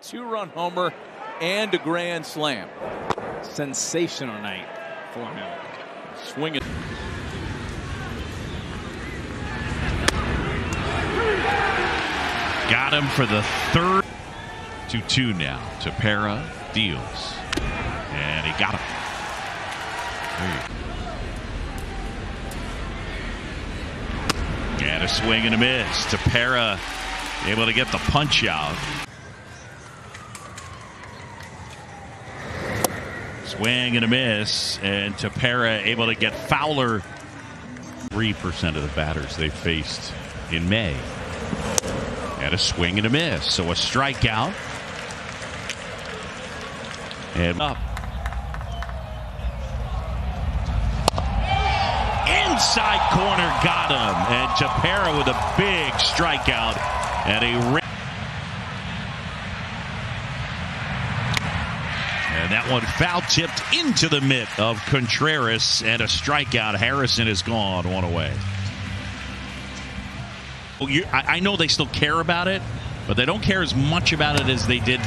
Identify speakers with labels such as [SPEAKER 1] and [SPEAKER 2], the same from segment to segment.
[SPEAKER 1] Two run homer and a grand slam.
[SPEAKER 2] Sensational night for him.
[SPEAKER 1] Swinging.
[SPEAKER 3] Got him for the third. 2 2 now. Tepera deals. And he got him. And a swing and a miss. Tepera able to get the punch out. Swing and a miss. And Tepera able to get Fowler. 3% of the batters they faced in May. And a swing and a miss. So a strikeout. And up. Inside corner got him. And Tepera with a big strikeout. And a And that one foul tipped into the mitt of Contreras and a strikeout. Harrison is gone one away. You, I, I know they still care about it, but they don't care as much about it as they did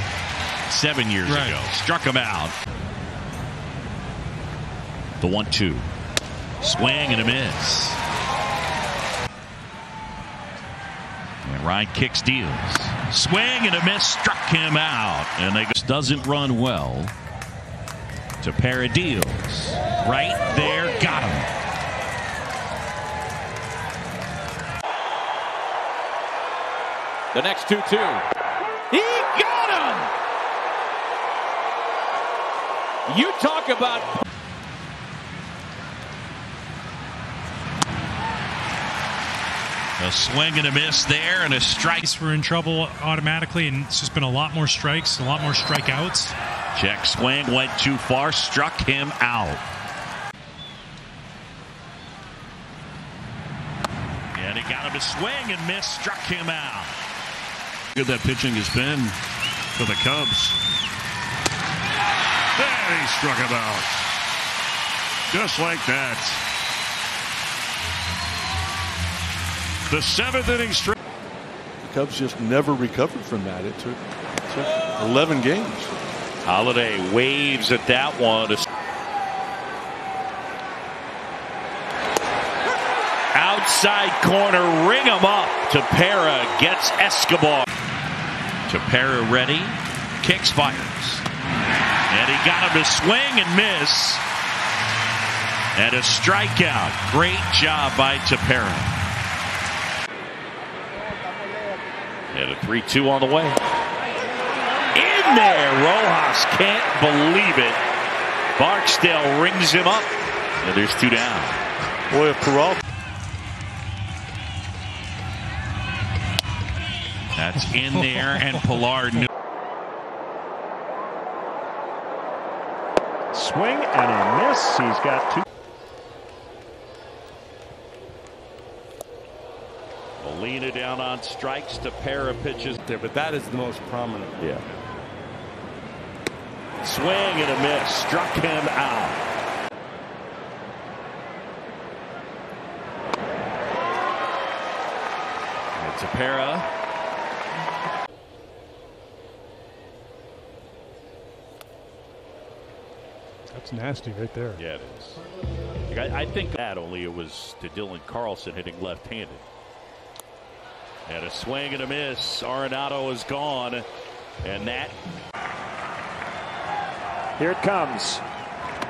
[SPEAKER 3] seven years
[SPEAKER 4] Right.
[SPEAKER 3] ago. Struck him out. The one-two, swing and a miss. And Ryan kicks deals. Swing and a miss struck him out. And they just doesn't run well. Tepera deals. Right there, got him.
[SPEAKER 1] The next 2 2. He got him! You talk about.
[SPEAKER 3] A swing and a miss there, and a strike.
[SPEAKER 4] We're in trouble automatically, and it's just been a lot more strikes, a lot more strikeouts.
[SPEAKER 3] Check swing went too far, struck him out. And he got him to swing and miss, struck him out.
[SPEAKER 5] Good that pitching has been for the Cubs. And he struck him out. Just like that. The seventh inning strike.
[SPEAKER 6] The Cubs just never recovered from that. It took, took 11 games.
[SPEAKER 3] Holiday waves at that one. Outside corner, ring him up. Tepera gets Escobar. Tepera ready, kicks, fires. And he got him to swing and miss. And a strikeout. Great job by Tepera. And a 3 2 on the way. In there, Rojas can't believe it. Barksdale rings him up. And there's two down.
[SPEAKER 6] Boy, if Peralta.
[SPEAKER 3] That's in there, and Pilar knew.
[SPEAKER 7] Swing and a miss. He's got two.
[SPEAKER 3] Molina down on strikes to pair of pitches.
[SPEAKER 6] There, but that is the most prominent.
[SPEAKER 3] Yeah. Swing and a miss. Struck him out. And Tepera.
[SPEAKER 4] That's nasty right there.
[SPEAKER 3] Yeah, it is. I, I think that only it was to Dylan Carlson hitting left-handed. And a swing and a miss. Arenado is gone. And that
[SPEAKER 7] Here it comes.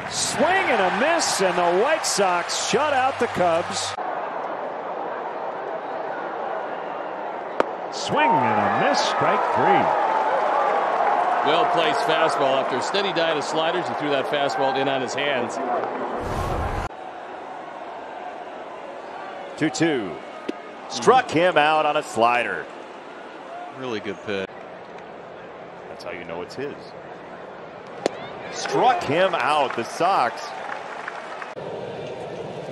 [SPEAKER 7] Swing and a miss, and the White Sox shut out the Cubs. Swing and a miss, strike three.
[SPEAKER 8] Well placed fastball. After a steady diet of sliders, he threw that fastball in on his hands.
[SPEAKER 7] 2 2. Struck him out on a slider.
[SPEAKER 6] Really good pitch.
[SPEAKER 7] That's how you know it's his.
[SPEAKER 9] Struck him out. The Sox.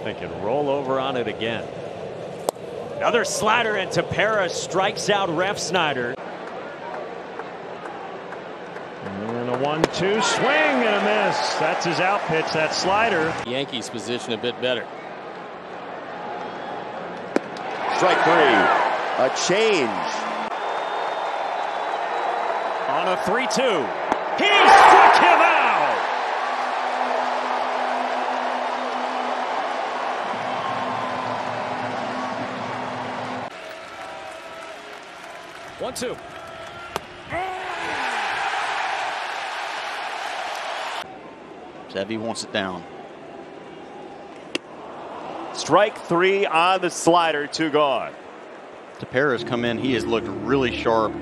[SPEAKER 7] They can roll over on it again. Another slider, and Tepera strikes out Refsnyder. And a one-two swing and a miss. That's his out pitch. That slider.
[SPEAKER 8] Yankees position a bit better.
[SPEAKER 9] Strike three. A change.
[SPEAKER 7] On a 3-2. He struck him out.
[SPEAKER 1] One, two.
[SPEAKER 10] Sevy wants it down.
[SPEAKER 9] Strike three on the slider. Two gone.
[SPEAKER 10] Tepera has come in. He has looked really sharp.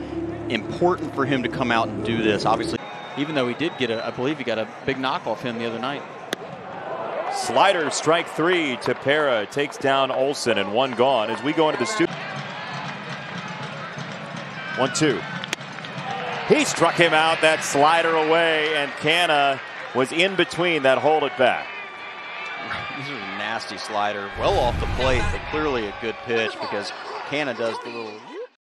[SPEAKER 10] Important for him to come out and do this. Obviously, even though he did get a, I believe he got a big knock off him the other night.
[SPEAKER 9] Slider strike three. Tepera takes down Olson and one gone as we go into the studio. One two. He struck him out. That slider away, and Canha was in between that hold it back.
[SPEAKER 10] This is a nasty slider, well off the plate, but clearly a good pitch because Canha does the little